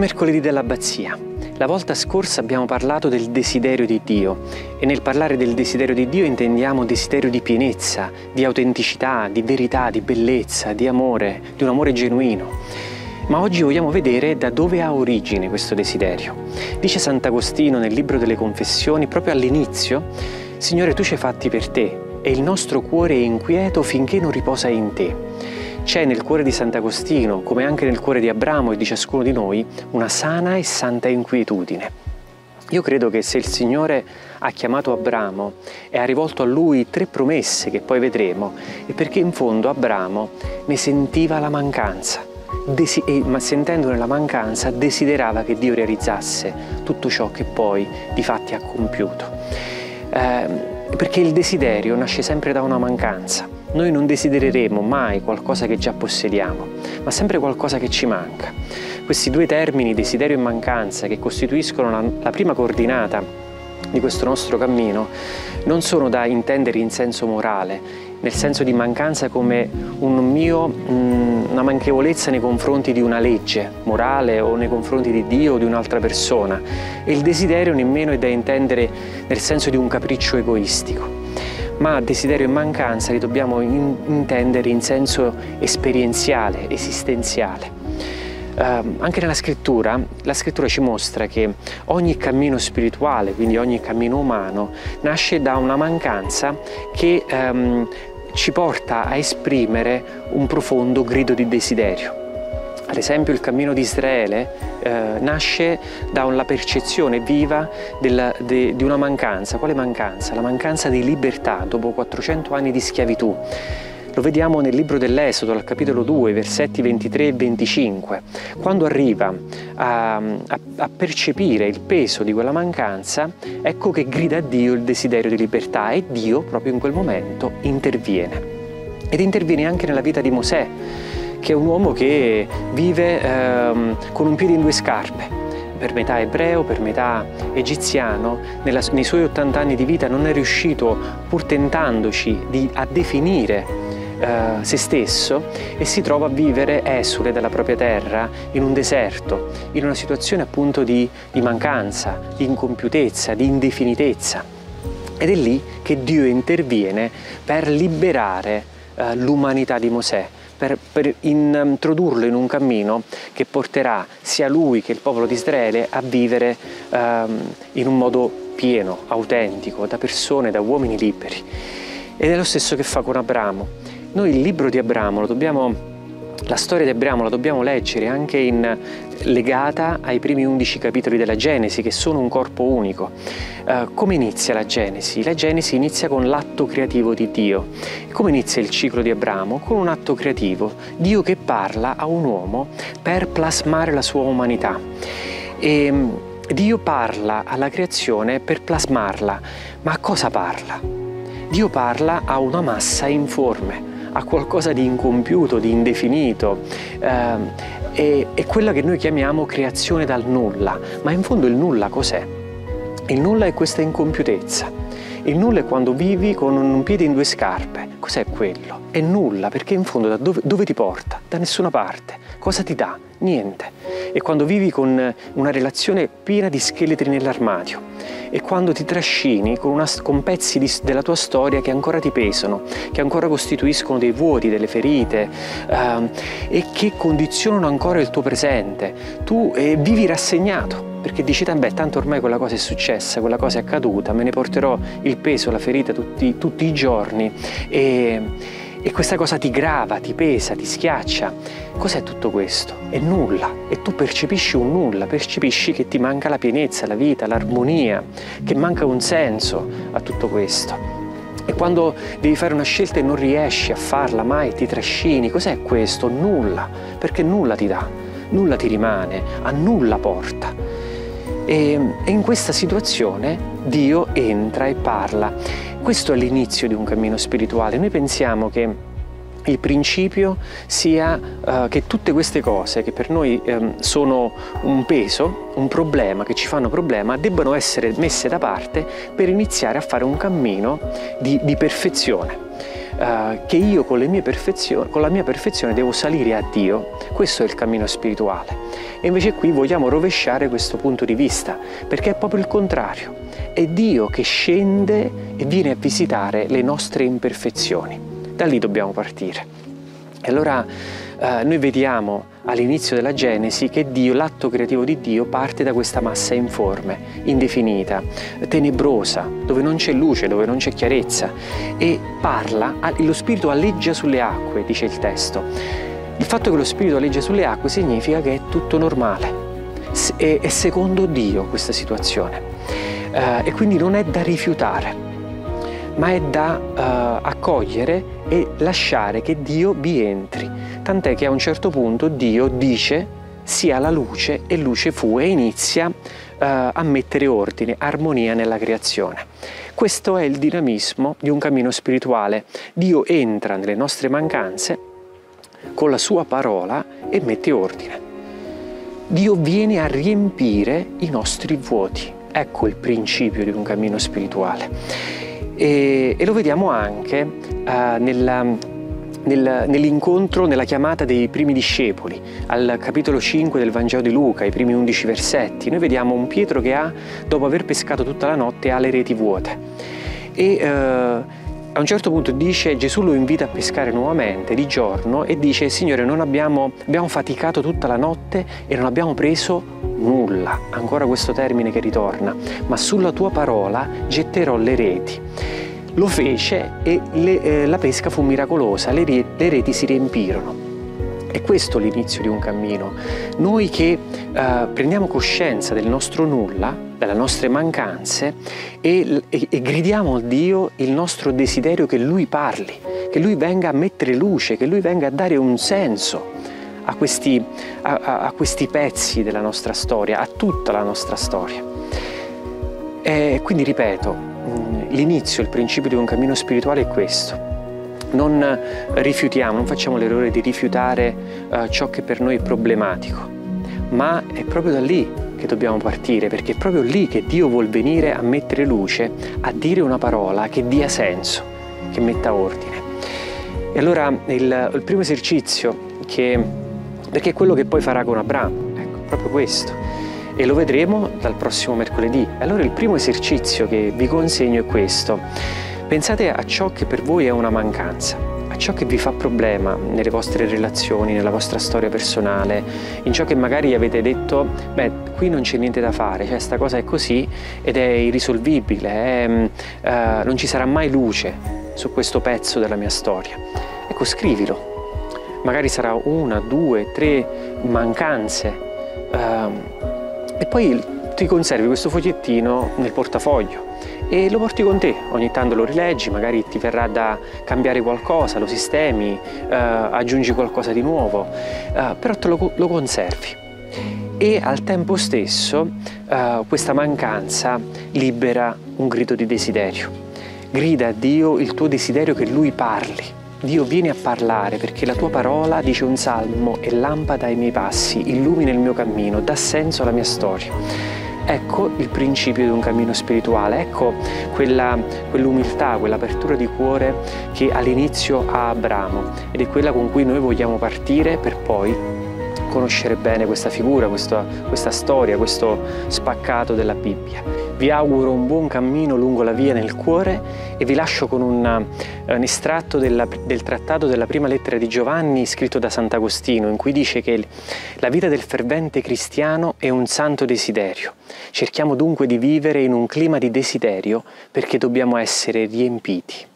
mercoledì dell'abbazia. La volta scorsa abbiamo parlato del desiderio di Dio e nel parlare del desiderio di Dio intendiamo desiderio di pienezza, di autenticità, di verità, di bellezza, di amore, di un amore genuino. Ma oggi vogliamo vedere da dove ha origine questo desiderio. Dice Sant'Agostino nel libro delle confessioni, proprio all'inizio, Signore tu ci hai fatti per te e il nostro cuore è inquieto finché non riposa in te. C'è nel cuore di Sant'Agostino, come anche nel cuore di Abramo e di ciascuno di noi, una sana e santa inquietudine. Io credo che se il Signore ha chiamato Abramo e ha rivolto a lui tre promesse che poi vedremo, è perché in fondo Abramo ne sentiva la mancanza. E, ma sentendone la mancanza desiderava che Dio realizzasse tutto ciò che poi di fatti ha compiuto. Eh, perché il desiderio nasce sempre da una mancanza. Noi non desidereremo mai qualcosa che già possediamo, ma sempre qualcosa che ci manca. Questi due termini, desiderio e mancanza, che costituiscono la, la prima coordinata di questo nostro cammino, non sono da intendere in senso morale, nel senso di mancanza come un mio, mm, una manchevolezza nei confronti di una legge morale o nei confronti di Dio o di un'altra persona. E il desiderio nemmeno è da intendere nel senso di un capriccio egoistico ma desiderio e mancanza li dobbiamo in intendere in senso esperienziale, esistenziale. Uh, anche nella scrittura, la scrittura ci mostra che ogni cammino spirituale, quindi ogni cammino umano, nasce da una mancanza che um, ci porta a esprimere un profondo grido di desiderio. Ad esempio il cammino di Israele eh, nasce dalla percezione viva della, de, di una mancanza. Quale mancanza? La mancanza di libertà dopo 400 anni di schiavitù. Lo vediamo nel libro dell'Esodo, al capitolo 2, versetti 23 e 25. Quando arriva a, a, a, percepire il peso di quella mancanza, ecco che grida a Dio il desiderio di libertà e Dio proprio in quel momento interviene. Ed interviene anche nella vita di Mosè che è un uomo che vive ehm, con un piede in due scarpe. Per metà ebreo, per metà egiziano, nella, nei suoi 80 anni di vita non è riuscito, pur tentandoci, di, a definire eh, se stesso e si trova a vivere esule dalla propria terra in un deserto, in una situazione appunto di, di mancanza, di incompiutezza, di indefinitezza. Ed è lì che Dio interviene per liberare eh, l'umanità di Mosè, per, per introdurlo in un cammino che porterà sia lui che il popolo di Israele a vivere um, in un modo pieno, autentico, da persone, da uomini liberi. Ed è lo stesso che fa con Abramo. Noi il libro di Abramo lo dobbiamo la storia di Abramo la dobbiamo leggere anche in, legata ai primi undici capitoli della Genesi, che sono un corpo unico. Uh, come inizia la Genesi? La Genesi inizia con l'atto creativo di Dio. Come inizia il ciclo di Abramo? Con un atto creativo, Dio che parla a un uomo per plasmare la sua umanità. E, Dio parla alla creazione per plasmarla, ma a cosa parla? Dio parla a una massa informe a qualcosa di incompiuto, di indefinito. Eh, è, è quella che noi chiamiamo creazione dal nulla, ma in fondo il nulla cos'è? Il nulla è questa incompiutezza. Il nulla è quando vivi con un piede in due scarpe. Cos'è quello? È nulla, perché in fondo dove, dove ti porta? Da nessuna parte. Cosa ti dà? Niente. E quando vivi con una relazione piena di scheletri nell'armadio e quando ti trascini con, una, con pezzi di, della tua storia che ancora ti pesano, che ancora costituiscono dei vuoti, delle ferite eh, e che condizionano ancora il tuo presente, tu eh, vivi rassegnato perché dici, beh, tanto ormai quella cosa è successa, quella cosa è accaduta, me ne porterò il peso, la ferita tutti, tutti i giorni e, e questa cosa ti grava, ti pesa, ti schiaccia. Cos'è tutto questo? È nulla e tu percepisci un nulla, percepisci che ti manca la pienezza, la vita, l'armonia, che manca un senso a tutto questo. E quando devi fare una scelta e non riesci a farla mai, ti trascini, cos'è questo? Nulla, perché nulla ti dà, nulla ti rimane, a nulla porta. E, in questa situazione Dio entra e parla. Questo è l'inizio di un cammino spirituale. Noi pensiamo che il principio sia uh, che tutte queste cose che per noi um, sono un peso, un problema, che ci fanno problema, debbano essere messe da parte per iniziare a fare un cammino di, di perfezione. Uh, che io con, con, la mia perfezione devo salire a Dio. Questo è il cammino spirituale. E invece qui vogliamo rovesciare questo punto di vista, perché è proprio il contrario. È Dio che scende e viene a visitare le nostre imperfezioni. Da lì dobbiamo partire. E allora eh, noi vediamo all'inizio della Genesi che Dio, l'atto creativo di Dio parte da questa massa informe, indefinita, tenebrosa, dove non c'è luce, dove non c'è chiarezza e parla, lo Spirito alleggia sulle acque, dice il testo. Il fatto che lo Spirito alleggia sulle acque significa che è tutto normale, è secondo Dio questa situazione eh, e quindi non è da rifiutare ma è da uh, accogliere e lasciare che Dio vi entri. Tant'è che a un certo punto Dio dice sia la luce e luce fu e inizia uh, a mettere ordine, armonia nella creazione. Questo è il dinamismo di un cammino spirituale. Dio entra nelle nostre mancanze con la sua parola e mette ordine. Dio viene a riempire i nostri vuoti. Ecco il principio di un cammino spirituale e, e lo vediamo anche uh, nella, nel, nell'incontro, nella chiamata dei primi discepoli, al capitolo 5 del Vangelo di Luca, i primi 11 versetti. Noi vediamo un Pietro che ha, dopo aver pescato tutta la notte, ha le reti vuote. E uh, a un certo punto dice, Gesù lo invita a pescare nuovamente di giorno e dice, Signore, abbiamo, abbiamo faticato tutta la notte e non abbiamo preso nulla, ancora questo termine che ritorna, ma sulla tua parola getterò le reti. Lo fece e le, eh, la pesca fu miracolosa, le, le reti si riempirono. È questo l'inizio di un cammino. Noi che eh, prendiamo coscienza del nostro nulla, delle nostre mancanze e, e, e, gridiamo a Dio il nostro desiderio che Lui parli, che Lui venga a mettere luce, che Lui venga a dare un senso a questi, a, a questi pezzi della nostra storia, a tutta la nostra storia. E quindi ripeto, l'inizio, il principio di un cammino spirituale è questo. Non rifiutiamo, non facciamo l'errore di rifiutare uh, ciò che per noi è problematico, ma è proprio da lì che dobbiamo partire, perché è proprio lì che Dio vuol venire a mettere luce, a dire una parola che dia senso, che metta ordine. E allora il, il primo esercizio che perché è quello che poi farà con Abramo, ecco, proprio questo. E lo vedremo dal prossimo mercoledì. Allora il primo esercizio che vi consegno è questo. Pensate a ciò che per voi è una mancanza, a ciò che vi fa problema nelle vostre relazioni, nella vostra storia personale, in ciò che magari avete detto, beh, qui non c'è niente da fare, cioè sta cosa è così ed è irrisolvibile, è, uh, non ci sarà mai luce su questo pezzo della mia storia. Ecco, scrivilo, magari sarà una, due, tre mancanze um, e poi ti conservi questo fogliettino nel portafoglio e lo porti con te, ogni tanto lo rileggi, magari ti verrà da cambiare qualcosa, lo sistemi, uh, aggiungi qualcosa di nuovo, uh, però te lo, lo, conservi. E al tempo stesso uh, questa mancanza libera un grido di desiderio. Grida a Dio il tuo desiderio che Lui parli Dio vieni a parlare perché la tua parola, dice un salmo, è lampada ai miei passi, illumina il mio cammino, dà senso alla mia storia. Ecco il principio di un cammino spirituale, ecco quella, quell'umiltà, quell'apertura di cuore che all'inizio ha Abramo ed è quella con cui noi vogliamo partire per poi conoscere bene questa figura, questa, questa storia, questo spaccato della Bibbia. Vi auguro un buon cammino lungo la via nel cuore e vi lascio con un, un estratto della, del trattato della prima lettera di Giovanni scritto da Sant'Agostino in cui dice che la vita del fervente cristiano è un santo desiderio. Cerchiamo dunque di vivere in un clima di desiderio perché dobbiamo essere riempiti.